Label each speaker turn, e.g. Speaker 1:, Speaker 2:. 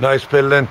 Speaker 1: Nice building.